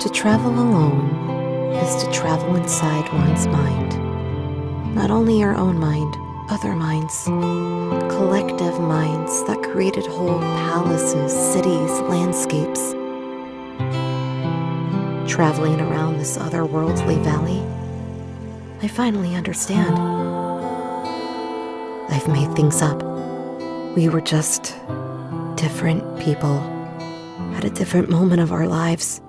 To travel alone is to travel inside one's mind. Not only our own mind, other minds, collective minds that created whole palaces, cities, landscapes. Traveling around this otherworldly valley, I finally understand. I've made things up. We were just different people at a different moment of our lives.